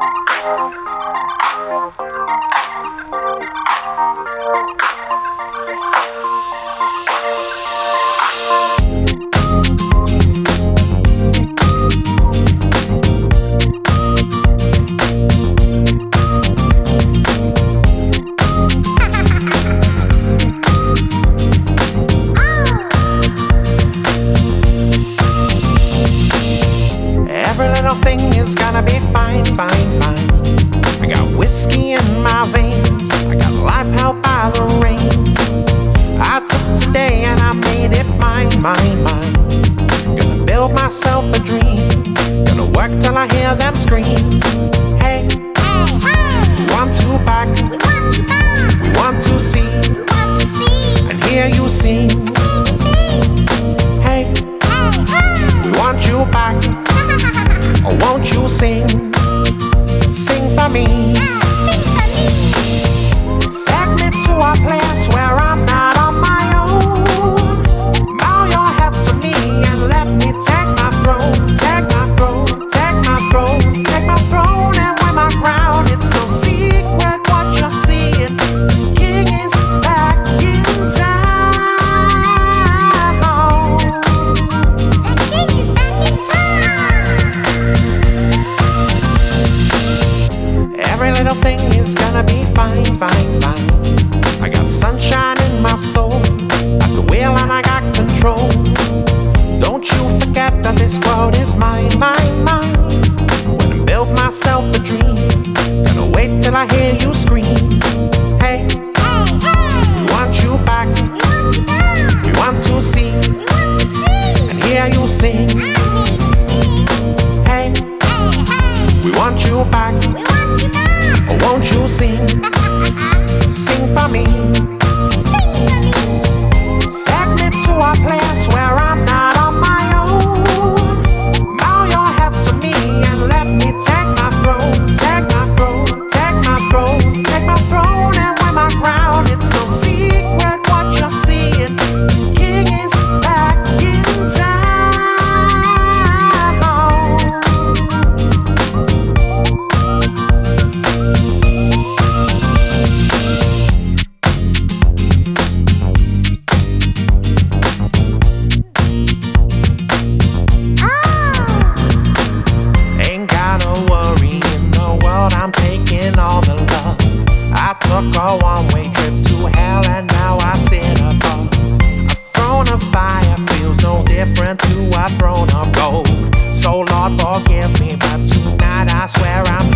Thank mine, mine. Gonna build myself a dream. Gonna work till I hear them scream. Hey, hey, hey. Want you back. we want you back. We want to see We want to see. and hear you sing. Hey, hey, hey. we want you back. Or won't you sing? Sing for me. Take fine, fine, fine. I got sunshine in my soul. Got the wheel and I got control. Don't you forget that this world is mine, mine, mine. Wanna build myself a dream. Gonna wait till I hear you scream. Hey, hey, we want you back. We want to see and hear you sing. Hey, we want you back. Won't you sing? Sing for me. A one way trip to hell and now I sit above. A throne of fire feels no different to a throne of gold. So, Lord, forgive me, but tonight I swear I'm